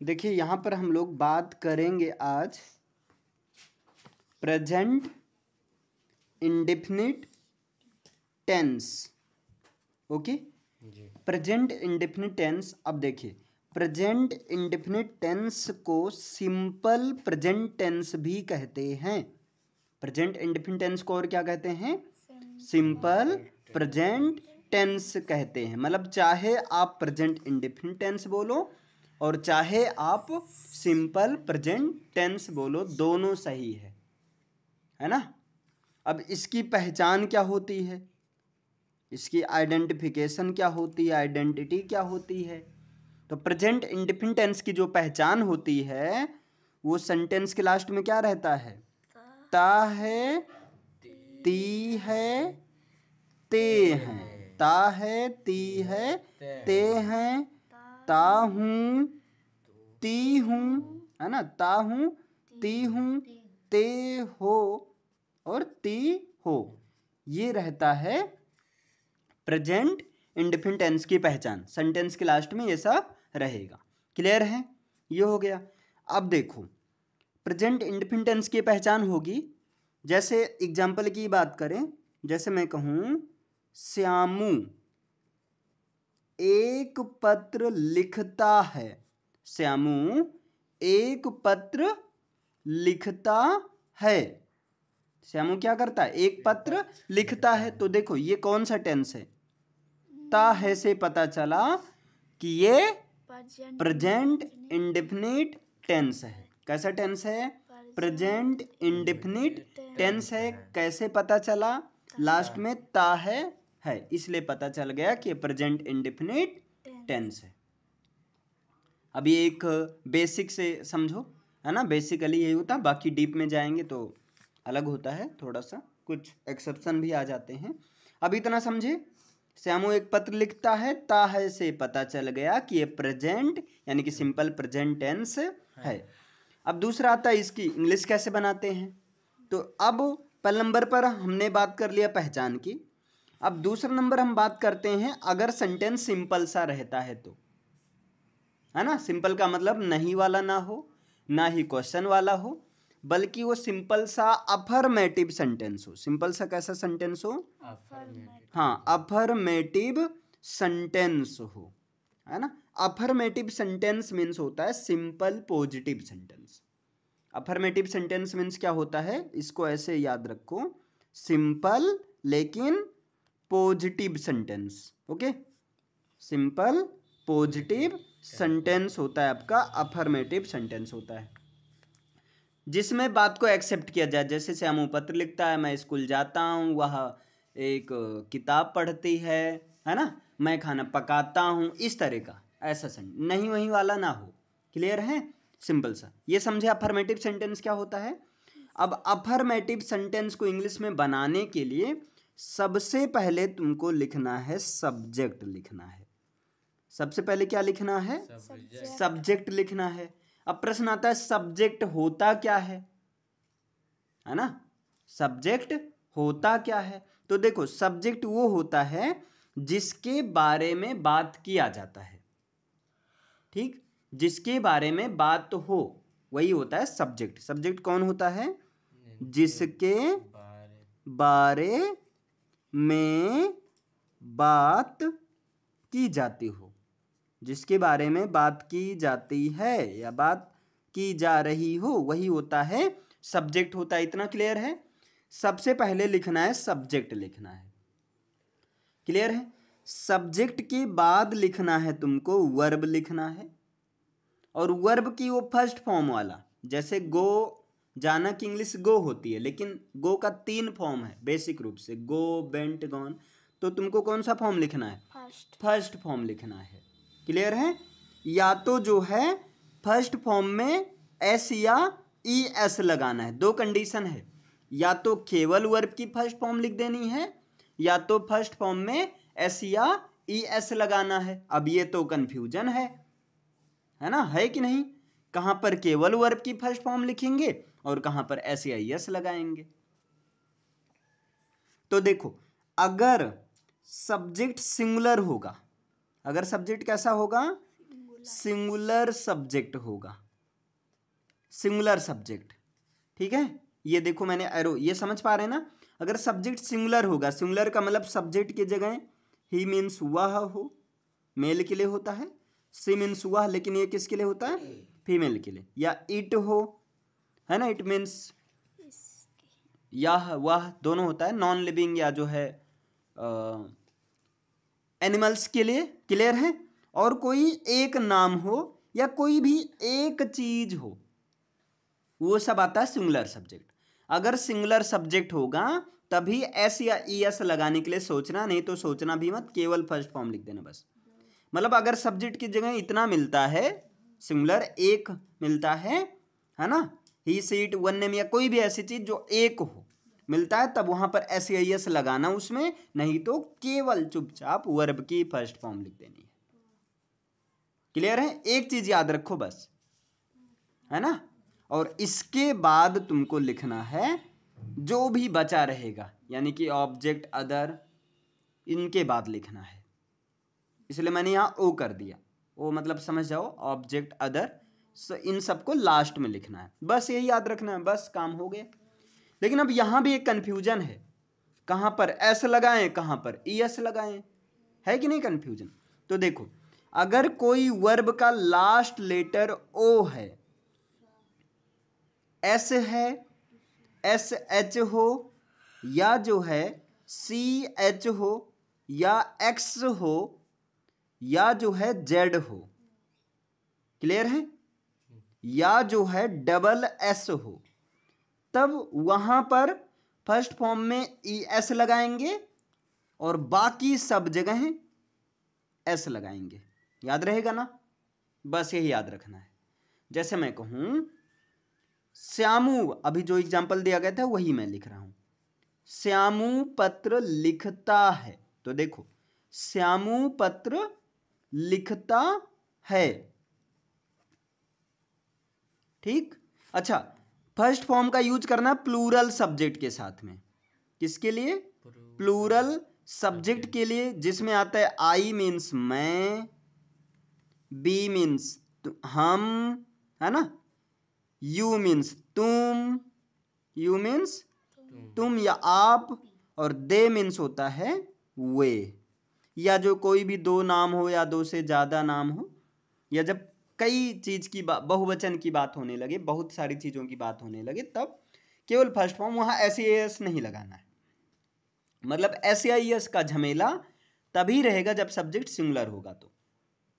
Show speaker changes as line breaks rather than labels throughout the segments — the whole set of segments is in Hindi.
देखिए यहाँ पर हम लोग बात करेंगे आज present indefinite tense okay present indefinite tense अब देखिए प्रेजेंट इंडिफिनिट टेंस को सिंपल प्रेजेंट टेंस भी कहते हैं। प्रेजेंट इंडिफिनिट टेंस को और क्या कहते हैं? सिंपल प्रेजेंट टेंस कहते हैं। मतलब चाहे आप प्रेजेंट इंडिफिनिट टेंस बोलो और चाहे आप सिंपल प्रेजेंट टेंस बोलो, दोनों सही है। है ना? अब इसकी पहचान क्या होती है? इसकी आइडेंटिफिकेशन क्या होती है? आइडेंटिटी क्या होती है? तो प्रेजेंट इंडिफिनिट टेंस की जो पहचान होती है, वो सेंटेंस के लास्ट में क्या रहता है? ता है, ती है, ते हैं। ता है, ती है, ते हैं। ता हूँ ती हूँ है ना? ता हूँ ती हूँ ते हो और ती हो। ये रहता है प्रेजेंट इंडिफिनिट टेंस की पहचान। सेंटेंस के लास्ट में ये सब रहेगा। क्लियर है? ये हो गया। अब देखो प्रेजेंट इंडिफिनिट टेंस की पहचान होगी। जैसे एग्ज़ाम्पल की बात करें, जैसे मैं कहूँ, श्यामू। एक पत्र लिखता है। श्यामू एक पत्र लिखता है। श्यामू क्या करता है? एक पत्र लिखता है। तो देखो ये कौन सा टेंस है? ता है से पता चला कि ये प्रेजेंट इंडिफिनिट टेंस है। कैसा टेंस है? प्रेजेंट इंडिफिनिट टेंस है। कैसे पता चला? लास्ट में ता है। है इसलिए पता चल गया कि प्रेजेंट इंडिफिनिट टेंस है। अभी एक बेसिक से समझो है ना? बेसिकली यही होता है बाकी डीप में जाएँगे तो अलग होता है थोड़ा सा कुछ एक्सेप्शन भी आ जाते हैं। अब इतना समझे श्यामू एक पत्र लिखता है ता है से पता चल गया कि ये प्रेजेंट यानी कि सिंपल प्रेजेंट टेंस है। अब दूसरा आता है इसकी इंग्लिश कैसे बनाते हैं? तो अब पहले नंबर पर हमने बात कर लिया पहचान की। अब दूसरा नंबर हम बात करते हैं अगर सेंटेंस सिंपल सा रहता है तो। है ना? सिंपल का मतलब नहीं वाला ना हो ना ही क्वेश्चन वाला हो बल्कि वो सिंपल सा अफर्मेटिव सेंटेंस हो। सिंपल सा कैसा सेंटेंस हो? हाँ अफर्मेटिव सेंटेंस हो। है ना? अफर्मेटिव सेंटेंस मीन्स होता है simple positive sentence affirmative sentence means क्या होता है? इसको ऐसे याद रखो। सिंपल लेकिन positive sentence okay simple positive sentence होता है आपका अफर्मेटिव सेंटेंस होता है। जिसमें बात को एक्सेप्ट किया जाए, जैसे श्यामू पत्र लिखता है, मैं स्कूल जाता हूँ, वह एक किताब पढ़ती है है ना? मैं खाना पकाता हूँ, इस तरह का, ऐसा सेंट नहीं वही वाला ना हो। क्लियर है? सिंपल सा। ये समझे अफर्मेटिव सेंटेंस क्या होता है? अब अफर्मेटिव सेंटेंस को इंग्लिश में बनाने के लिए सबसे पहले तुमको लिखना है सब्जेक्ट लिखना है। सबसे पहले क्या लिखना है? सब्जेक्ट लिखना है। अब प्रश्न आता है सब्जेक्ट होता क्या है? है ना? सब्जेक्ट होता क्या है? तो देखो सब्जेक्ट वो होता है जिसके बारे में बात किया जाता है। ठीक? जिसके बारे में बात हो वही होता है सब्जेक्ट सब्जेक्ट कौन होता है? जिसके बारे में बात की जाती हो। जिसके बारे में बात की जाती है या बात की जा रही हो, वही होता है सब्जेक्ट होता है। इतना क्लियर है? सबसे पहले लिखना है सब्जेक्ट लिखना है। क्लियर है? सब्जेक्ट के बाद लिखना है तुमको वर्ब लिखना है। और वर्ब की वो फ़र्स्ट फॉर्म वाला, जैसे गो जाना की इंग्लिश गो होती है लेकिन गो का तीन फॉर्म है बेसिक रूप से। गो बेंट गॉन तो तुमको कौन सा फॉर्म लिखना है?
फ़र्स्ट
फ़र्स्ट फॉर्म लिखना है। क्लियर है? या तो जो है फ़र्स्ट फॉर्म में एस या ई एस लगाना है। दो कंडीशन है। या तो केवल वर्ब की फ़र्स्ट फॉर्म लिख देनी है या तो फ़र्स्ट फॉर्म में एस या ई एस लगाना है। अब ये तो कंफ्यूजन है। है ना? है कि नहीं? कहाँ पर केवल वर्ब की फ़र्स्ट फॉर्म लिखेंगे? और कहाँ पर एस या ई एस लगाएँगे? तो देखो अगर सब्जेक्ट सिंगुलर होगा अगर सब्जेक्ट कैसा होगा? सिंगुलर सब्जेक्ट होगा। सिंगुलर सब्जेक्ट ठीक है? ये देखो मैंने एरो ये समझ पा रहे हैं ना? अगर सब्जेक्ट सिंगुलर होगा सिंगुलर का मतलब सब्जेक्ट की जगह ही मीन्स वह हो मेल के लिए होता है सी मीन्स वह लेकिन ये किसके लिए होता है? फीमेल के लिए या इट हो है ना? इट मीन्स यह वह दोनों होता है नॉन लिविंग या जो है एनिमल्स के लिए क्लियर है? और कोई एक नाम हो या कोई भी एक चीज़ हो वो सब आता है सिंगुलर सब्जेक्ट अगर सिंगुलर सब्जेक्ट होगा तभी एस या ई एस लगाने के लिए सोचना नहीं तो सोचना भी मत केवल फ़र्स्ट फॉर्म लिख देना बस। मतलब अगर सब्जेक्ट की जगह इतना मिलता है सिंगुलर एक मिलता है है ना? ही सीट वन नेम या कोई भी ऐसी चीज़ जो एक हो, मिलता है, तब वहाँ पर एस आई एस लगाना उसमें, नहीं तो केवल चुपचाप वर्ब की फ़र्स्ट फॉर्म लिख देनी है। क्लियर है? एक चीज़ याद रखो बस, है ना? और इसके बाद तुमको लिखना है, जो भी बचा रहेगा, यानी कि ऑब्जेक्ट अदर इनके बाद लिखना है। इसलिए मैंने यहाँ ओ कर दिया। ओ मतलब समझ जाओ ऑब्जेक्ट अदर इन सबको लास्ट में लिखना है। बस यही याद रखना है, बस काम हो गया। लेकिन अब यहाँ भी एक कंफ्यूजन है। कहाँ पर एस लगाएँ, कहाँ पर ई एस लगाएँ? है कि नहीं कंफ्यूजन तो देखो, अगर कोई वर्ब का लास्ट लेटर ओ है एस है एस एच हो, या जो है सी एच हो, या एक्स हो, या जो है जेड हो। क्लियर है? या जो है डबल एस हो, तब वहाँ पर फ़र्स्ट फॉर्म में ई एस लगाएँगे और बाकी सब जगह एस लगाएँगे। याद रहेगा ना? बस यही याद रखना है। जैसे मैं कहूँ, श्यामू, अभी जो एग्ज़ाम्पल दिया गया था, वही मैं लिख रहा हूँ। श्यामू पत्र लिखता है। तो देखो, श्यामू पत्र लिखता है। ठीक? अच्छा फ़र्स्ट फॉर्म का यूज़ करना प्लूरल सब्जेक्ट के साथ में। किसके लिए? प्लूरल सब्जेक्ट के लिए, जिसमें आता है आई मीन्स मैं बी मीन्स हम, है ना? यू मीन्स तुम यू मीन्स तुम या आप, और दे मीन्स होता है वे। या जो कोई भी दो नाम हो या दो से ज़्यादा नाम हो, या जब कई चीज़ की बहुवचन की बात होने लगे, बहुत सारी चीज़ों की बात होने लगे, तब केवल फ़र्स्ट फॉर्म, वहाँ एस एस नहीं लगाना है। मतलब एस आई एस का झमेला तभी रहेगा जब सब्जेक्ट सिंगुलर होगा तो।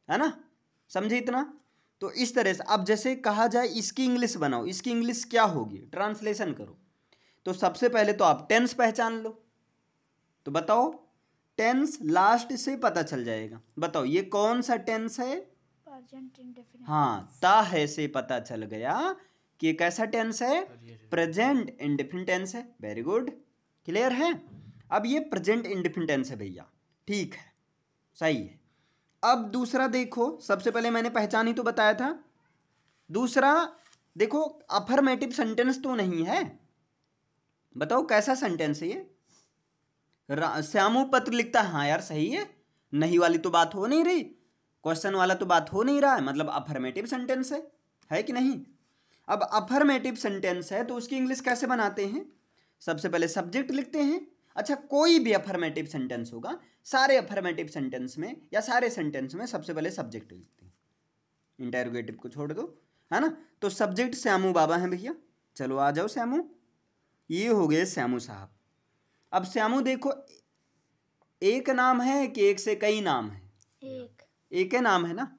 है ना? समझे इतना? तो इस तरह से, अब जैसे कहा जाए, इसकी इंग्लिश बनाओ, इसकी इंग्लिश क्या होगी? ट्रांसलेशन करो। तो सबसे पहले तो आप टेंस पहचान लो। तो बताओ, टेंस लास्ट से पता चल जाएगा। बताओ, ये कौन सा टेंस है? हाँ ता है से पता चल गया कि ये कैसा टेंस है? प्रेजेंट इंडिफिन टेंस है। वेरी गुड क्लियर है? अब ये प्रेजेंट इंडिफिन टेंस है भैया। ठीक है। सही है। अब दूसरा देखो। सबसे पहले मैंने पहचानी तो बताया था। दूसरा देखो अफर्मेटिव सेंटेंस तो नहीं है। बताओ कैसा सेंटेंस है ये? श्यामू पत्र लिखता है। हाँ यार सही है। नहीं वाली तो बात हो नहीं रही। क्वेश्चन वाला तो बात हो नहीं रहा है मतलब अफर्मेटिव सेंटेंस है है कि नहीं? अब अफर्मेटिव सेंटेंस है तो उसकी इंग्लिश कैसे बनाते हैं? सबसे पहले सब्जेक्ट लिखते हैं। अच्छा कोई भी अफर्मेटिव सेंटेंस होगा, सारे अफर्मेटिव सेंटेंस में या सारे सेंटेंस में सबसे पहले सब्जेक्ट लिखते हैं। इंटेरोगेटिव को छोड़ दो, है ना? तो सब्जेक्ट श्यामू बाबा हैं भैया। चलो आ जाओ श्यामू। ये हो गए श्यामू साहब। अब श्यामू देखो, एक नाम है कि एक से कई नाम है? एक। एक ही नाम है ना?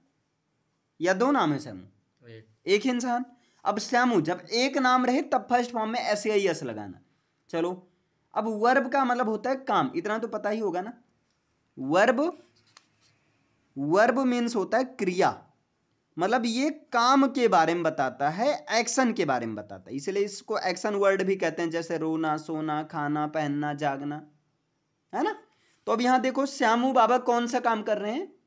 या दो नाम है श्यामू एक, ही इंसान? अब श्यामू जब एक नाम रहे तब फ़र्स्ट फॉर्म में एस आई एस लगाना। चलो अब वर्ब का मतलब होता है काम। इतना तो पता ही होगा ना? वर्ब वर्ब मीन्स होता है क्रिया। मतलब ये काम के बारे में बताता है एक्शन के बारे में बताता है। इसलिए इसको एक्शन वर्ड भी कहते हैं जैसे रोना सोना खाना पहनना जागना। है ना? तो अब यहाँ देखो श्यामू बाबा कौन सा काम कर रहे हैं?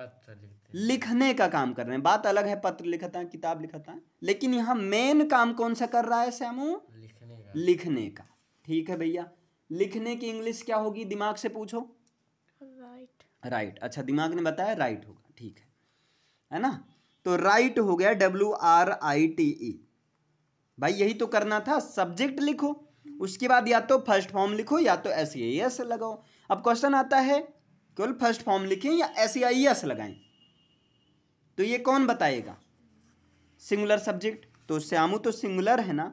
पत्र लिखने का काम कर रहे हैं। बात अलग है पत्र लिखता है किताब लिखता है। लेकिन यहाँ मेन काम कौन सा कर रहा है श्यामू लिखने का। लिखने का। ठीक है भैया। लिखने की इंग्लिश क्या होगी? दिमाग से पूछो। राइट राइट अच्छा दिमाग ने बताया राइट होगा। ठीक है। है ना? तो राइट हो गया W R I T E भाई यही तो करना था। सब्जेक्ट लिखो। उसके बाद या तो फ़र्स्ट फॉर्म लिखो या तो एस एस लगाओ। अब क्वेश्चन आता है केवल फ़र्स्ट फॉर्म लिखें या एस आई एस लगाएँ? तो ये कौन बताएगा? सिंगुलर सब्जेक्ट तो श्यामू तो सिंगुलर है ना?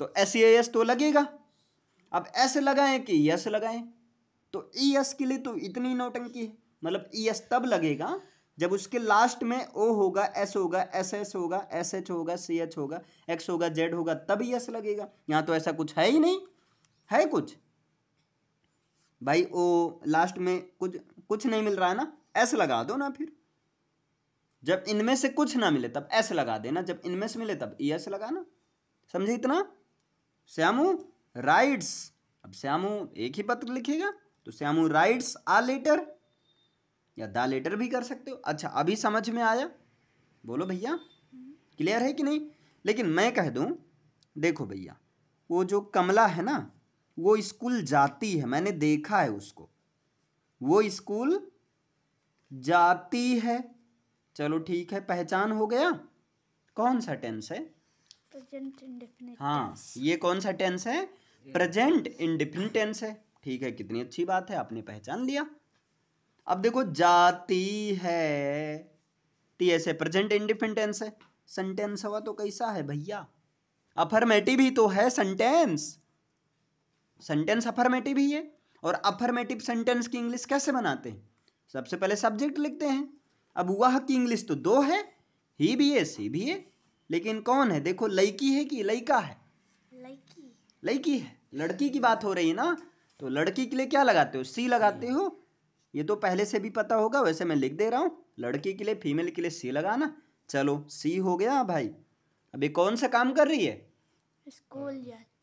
तो एस एस तो लगेगा। अब एस लगाएँ कि यस लगाएँ? तो ई एस के लिए तो इतनी नौटंकी है। मतलब ई एस तब लगेगा जब उसके लास्ट में ओ होगा एस होगा एस एस होगा एस एच होगा सी एच होगा एक्स होगा जेड होगा, तब यस लगेगा। यहाँ तो ऐसा कुछ है ही नहीं। है कुछ। भाई ओ लास्ट में कुछ कुछ नहीं मिल रहा है ना एस लगा दो ना फिर। जब इनमें से कुछ ना मिले, तब एस लगा देना। जब इनमें से मिले, तब ई एस लगाना। समझे इतना? श्यामू राइट्स अब श्यामू एक ही पत्र लिखेगा तो श्यामू राइट्स आ लेटर या द लेटर भी कर सकते हो। अच्छा अभी समझ में आया? बोलो भैया क्लियर है कि नहीं? लेकिन मैं कह दूँ, देखो भैया, वो जो कमला है ना वो स्कूल जाती है मैंने देखा है उसको। वो स्कूल जाती है। चलो ठीक है पहचान हो गया? कौन सा टेंस है?
प्रेजेंट इंडेफिनिट
हाँ ये कौन सा टेंस है? प्रेजेंट इंडिफिनिट टेंस है। ठीक है कितनी अच्छी बात है आपने पहचान लिया। अब देखो जाती है। टी ऐसे प्रेजेंट इंडिफिनिट टेंस है। सेंटेंस हुआ तो कैसा है भैया? अफर्मेटिव ही तो है सेंटेंस सेंटेंस अफर्मेटिव ही है और अफर्मेटिव सेंटेंस की इंग्लिश कैसे बनाते हैं? सबसे पहले सब्जेक्ट लिखते हैं। अब वह की इंग्लिश तो दो है ही भी है सी भी है लेकिन कौन है? देखो लड़की है कि लड़का है?
लड़की।
लड़की है। लड़की की बात हो रही है ना? तो लड़की के लिए क्या लगाते हो? सी लगाते हो। ये तो पहले से भी पता होगा वैसे मैं लिख दे रहा हूँ। लड़की के लिए फीमेल के लिए सी लगाना। चलो सी हो गया भाई। अभी कौन सा काम कर रही है?
स्कूल जाती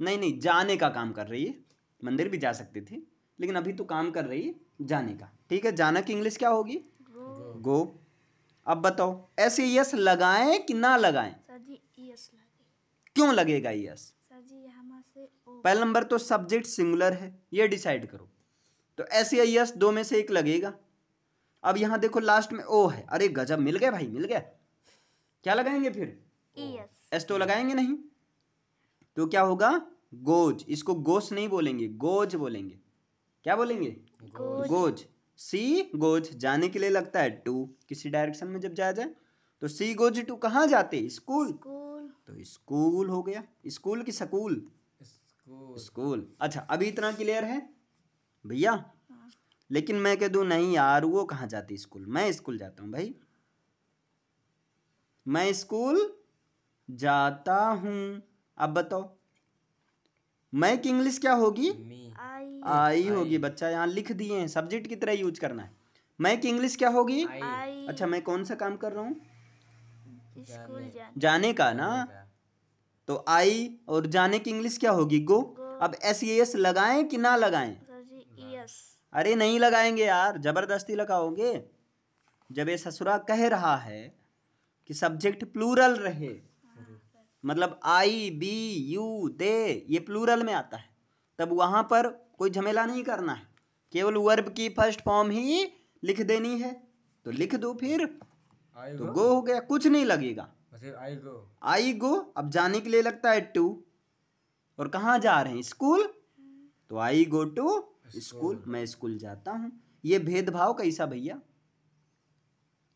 नहीं नहीं जाने का काम कर रही है। मंदिर भी जा सकती थी लेकिन अभी तो काम कर रही है जाने का। ठीक है जाना की इंग्लिश क्या होगी?
गो
अब बताओ ऐसे यस लगाएँ कि ना लगाएँ?
यस लगे।
क्यों लगेगा यस
सर यहाँ से
पहला नंबर तो सब्जेक्ट सिंगुलर है ये डिसाइड करो। तो ऐसे यस दो में से एक लगेगा। अब यहाँ देखो लास्ट में ओ है। अरे गजब मिल गया भाई मिल गया। क्या लगाएँगे फिर? एस तो लगाएँगे नहीं। तो क्या होगा? गोज। इसको गोश नहीं बोलेंगे गोज बोलेंगे। क्या बोलेंगे?
गोज।
गोज। She goes. जाने के लिए लगता है टू। किसी डायरेक्शन में जब जाया जाए तो सी गोज टू कहाँ जाते? स्कूल। तो स्कूल हो गया। स्कूल की स्कूल।
स्कूल।
स्कूल। अच्छा अभी इतना क्लियर है? भैया?
हाँ।
लेकिन मैं कह दूँ नहीं यार वो कहाँ जाती स्कूल? मैं स्कूल जाता हूँ भाई। मैं स्कूल जाता हूँ। अब बताओ। मैं की इंग्लिश क्या होगी?
आई
आई होगी बच्चा यहाँ लिख दिए हैं। सब्जेक्ट की तरह यूज़ करना है। मैं की इंग्लिश क्या होगी? अच्छा मैं कौन सा काम कर रहा हूँ?
स्कूल जाती
जाने। का ना? तो आई और जाने की इंग्लिश क्या होगी? गो
गो
अब एस एस लगाएँ कि ना लगाएँ? अरे नहीं लगाएँगे यार ज़बरदस्ती लगाओगे। जब ये ससुरा कह रहा है कि सब्जेक्ट प्लूरल रहे मतलब आई बी यू दे ये प्लूरल में आता है। तब वहाँ पर कोई झमेला नहीं करना है। केवल वर्ब की फ़र्स्ट फॉर्म ही लिख देनी है। तो लिख दो फिर। तो
गो
गो हो गया कुछ नहीं लगेगा।
आई गो
आई गो अब जाने के लिए लगता है टू और कहाँ जा रहे हैं? स्कूल तो आई गो टू स्कूल मैं स्कूल जाता हूँ। ये भेदभाव कैसा भैया?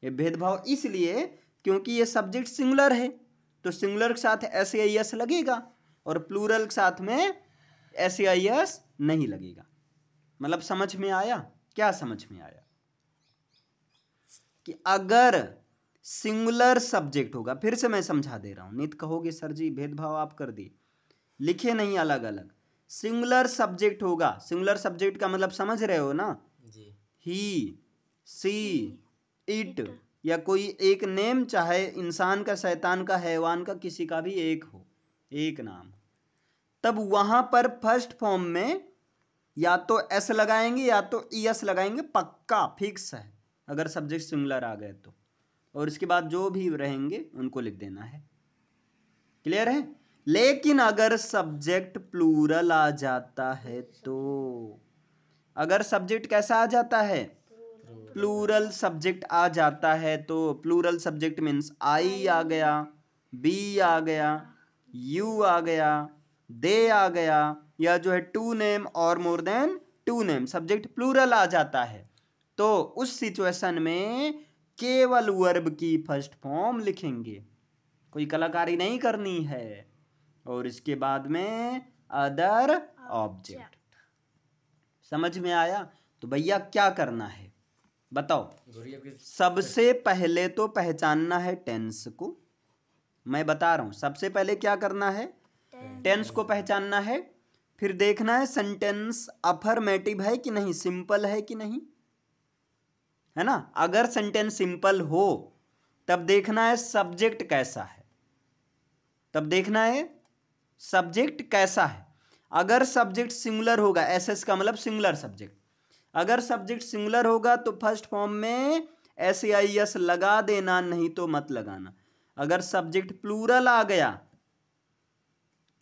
ये भेदभाव इसलिए क्योंकि ये सब्जेक्ट सिंगुलर है। तो सिंगुलर के साथ एस आई एस लगेगा और प्लूरल के साथ में एस आई एस नहीं लगेगा। मतलब समझ में आया? क्या समझ में आया? कि अगर सिंगुलर सब्जेक्ट होगा फिर से मैं समझा दे रहा हूँ। नित कहोगे सर जी भेदभाव आप कर दिए। लिखे नहीं अलग अलग सिंगुलर सब्जेक्ट होगा। सिंगुलर सब्जेक्ट का मतलब समझ रहे हो ना?
जी।
ही सी इट या कोई एक नेम, चाहे इंसान का, शैतान का, हैवान का, किसी का भी एक हो, एक नाम। तब वहाँ पर फ़र्स्ट फॉर्म में या तो एस लगाएँगे, या तो ई एस लगाएँगे, पक्का, फिक्स है, अगर सब्जेक्ट सिंगुलर आ गए तो। और इसके बाद जो भी रहेंगे, उनको लिख देना है। क्लियर है? लेकिन अगर सब्जेक्ट प्लूरल आ जाता है तो अगर सब्जेक्ट कैसा आ जाता है प्लूरल सब्जेक्ट आ जाता है तो प्लूरल सब्जेक्ट मीन्स आई आ गया बी आ गया यू आ गया दे आ गया या जो है टू नेम और more than two name subject plural आ जाता है। तो उस सिचुएशन में केवल वर्ब की फ़र्स्ट फॉर्म लिखेंगे। कोई कलाकारी नहीं करनी है और इसके बाद में अदर ऑब्जेक्ट। समझ में आया? तो भैया क्या करना है? बताओ। सबसे पहले तो पहचानना है टेंस को। मैं बता रहा हूँ सबसे पहले क्या करना है? टेंस को पहचानना है फिर देखना है सेंटेंस अफर्मेटिव है कि नहीं सिंपल है कि नहीं। है ना? अगर सेंटेंस सिंपल हो तब देखना है सब्जेक्ट कैसा है। तब देखना है सब्जेक्ट कैसा है। अगर सब्जेक्ट सिंगुलर होगा एस एस का मतलब सिंगुलर सब्जेक्ट। अगर सब्जेक्ट सिंगुलर होगा तो फ़र्स्ट फॉर्म में एस आई एस लगा देना, नहीं तो मत लगाना। अगर सब्जेक्ट प्लूरल आ गया,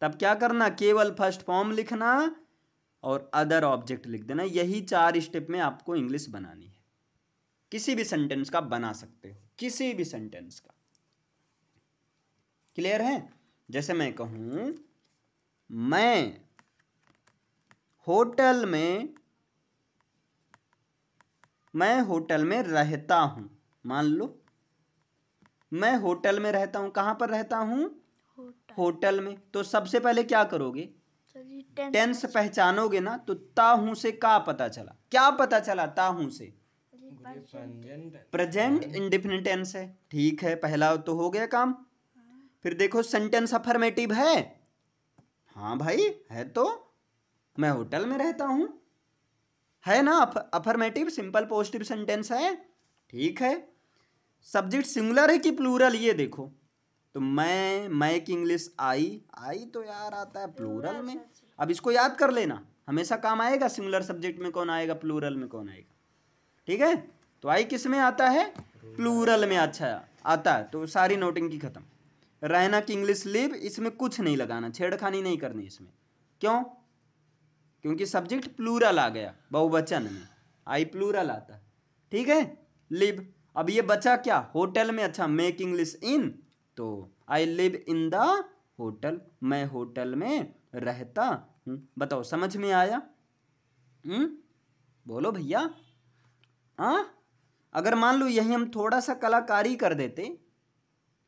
तब क्या करना? केवल फ़र्स्ट फॉर्म लिखना और अदर ऑब्जेक्ट लिख देना। यही चार स्टेप में आपको इंग्लिश बनानी है। किसी भी सेंटेंस का बना सकते हो। किसी भी सेंटेंस का। क्लियर है? जैसे मैं कहूँ, मैं होटल में मैं होटल में रहता हूँ। मान लो मैं होटल में रहता हूँ। कहाँ पर रहता हूँ?
होटल।
होटल में। तो सबसे पहले क्या करोगे?
टेंस
टेंस पहचानोगे ना तो ताहू से का पता चला? क्या पता चला ताहू से?
प्रेजेंट
प्रेजेंट इंडिफिनिट टेंस है। ठीक है पहला तो हो गया काम। फिर देखो सेंटेंस अफर्मेटिव है। हाँ भाई है तो। मैं होटल में रहता हूँ। है ना? अफर्मेटिव सिंपल पॉजिटिव सेंटेंस है। ठीक है? सब्जेक्ट सिंगुलर है कि प्लूरल ये देखो। तो मैं मैं की इंग्लिश आई आई तो यार आता है प्लूरल में। अब इसको याद कर लेना। हमेशा काम आएगा सिंगुलर सब्जेक्ट में कौन आएगा प्लूरल में कौन आएगा। ठीक है? तो आई किसमें आता है? प्लूरल में अच्छा आता है। तो सारी नोटिंग की खत्म। रहना की इंग्लिश लिव इसमें कुछ नहीं लगाना। छेड़खानी नहीं करनी इसमें। क्यों? क्योंकि सब्जेक्ट प्लूरल आ गया, बहुवचन में। आई प्लूरल आता। है ठीक है? लिव अब ये बचा क्या? होटल में। अच्छा मेक इंग्लिश इन तो I live in the hotel मैं होटल में रहता हूँ। बताओ, समझ में आया? हम्म? बोलो भैया। हाँ? अगर मान लो यही हम थोड़ा सा कलाकारी कर देते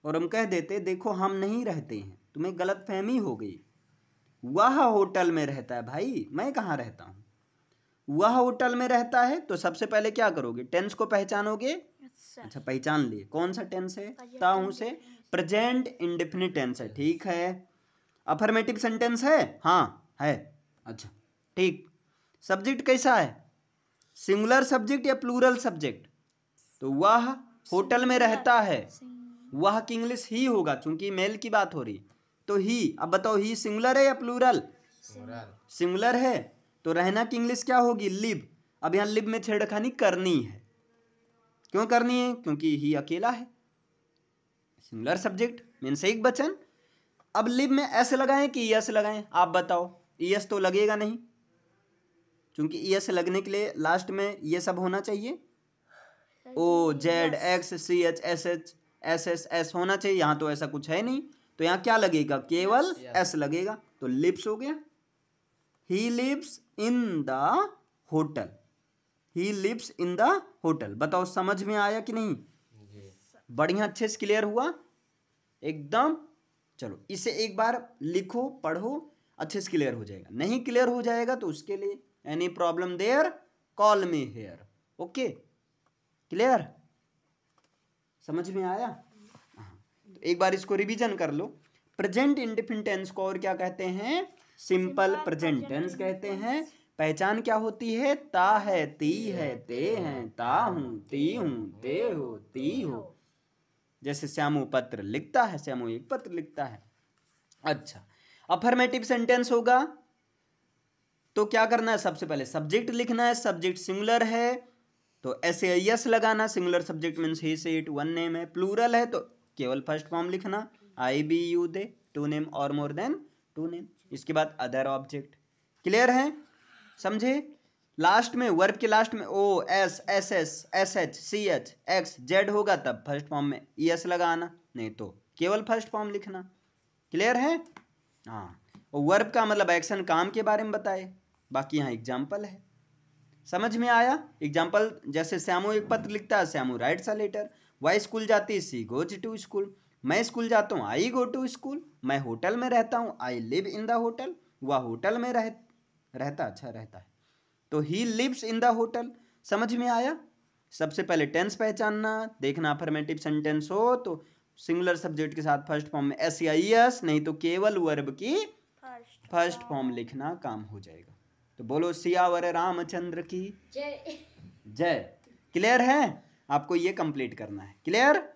और हम कह देते, देखो हम नहीं रहते हैं, तुम्हें गलत फहमी हो गई। वह होटल में रहता है भाई मैं कहाँ रहता हूँ? वह होटल में रहता है तो सबसे पहले क्या करोगे? टेंस को पहचानोगे?
अच्छा।
अच्छा पहचान लिए। कौन सा टेंस है? ताहू से। प्रेजेंट इंडिफिनिट टेंस है ठीक है। अफर्मेटिव सेंटेंस है? हाँ है। अच्छा ठीक। सब्जेक्ट कैसा है? सिंगुलर सब्जेक्ट या प्लूरल सब्जेक्ट? तो वह होटल में रहता है। वह की इंग्लिश ही होगा क्योंकि मेल की बात हो रही। तो ही अब बताओ ही सिंगुलर है या प्लूरल सिंगुलर है तो रहना की इंग्लिश क्या होगी? लिव अब यहाँ लिव में छेड़खानी करनी है। क्यों करनी है? क्योंकि ही अकेला है। सिंगुलर सब्जेक्ट मीन्स एक वचन। अब लिव में ऐसे लगाएँ कि यस लगाएँ? आप बताओ यस तो लगेगा नहीं। क्योंकि यस लगने के लिए लास्ट में ये सब होना चाहिए। O Z X C H S H S S S होना चाहिए। यहाँ तो ऐसा कुछ है नहीं। तो यहाँ क्या लगेगा? केवल एस लगेगा। तो लिप्स हो गया। He lives in the hotel he lives in the hotel बताओ समझ में आया कि नहीं? बढ़िया अच्छे से क्लियर हुआ? एकदम। चलो इसे एक बार लिखो पढ़ो अच्छे से क्लियर हो जाएगा। नहीं क्लियर हो जाएगा तो उसके लिए any problem there call me here okay clear समझ में आया? एक बार इसको रिवीजन कर लो। प्रेजेंट इंडिफिनिट टेंस को और क्या कहते हैं? सिंपल प्रेजेंट टेंस कहते हैं। पहचान क्या होती है? ता है, ती है, ते हैं, ता हूँ, ती हूँ, ते हो, ती हो। जैसे श्यामू पत्र लिखता है, श्यामू एक पत्र लिखता है। अच्छा अफर्मेटिव सेंटेंस होगा। तो क्या करना है? सबसे पहले सब्जेक्ट लिखना है सब्जेक्ट सिंगुलर है। तो ऐसे यस लगाना singular subject means he she it one name है प्लूरल है। तो केवल फ़र्स्ट फॉर्म लिखना I we you they two name और मोर देन टू नेम इसके बाद अदर ऑब्जेक्ट क्लियर है? समझे? लास्ट में वर्ब के लास्ट में O S S S S H C H X Z होगा तब फ़र्स्ट फॉर्म में ई एस लगाना नहीं तो केवल फ़र्स्ट फॉर्म लिखना. क्लियर है? हाँ. वर्ब का मतलब एक्शन काम के बारे में बताए. बाकी यहाँ एग्ज़ाम्पल है. समझ में आया? एग्ज़ाम्पल जैसे श्यामू एक पत्र लिखता है, श्यामू राइट्स अ लेटर वाई स्कूल जाती है? सी गोज टू स्कूल मैं स्कूल जाता हूँ आई गो टू स्कूल मैं होटल में रहता हूँ I live in the hotel वह होटल में रह रहता अच्छा रहता है। तो he lives in the hotel समझ में आया? सबसे पहले टेंस पहचानना देखना अफर्मेटिव सेंटेंस हो तो सिंगुलर सब्जेक्ट के साथ फ़र्स्ट फॉर्म में एस या एस नहीं तो केवल वर्ब की फ़र्स्ट फॉर्म लिखना काम हो जाएगा। तो बोलो सियावर रामचंद्र की।
जय।
जय। क्लियर है? आपको ये कंप्लीट करना है. क्लियर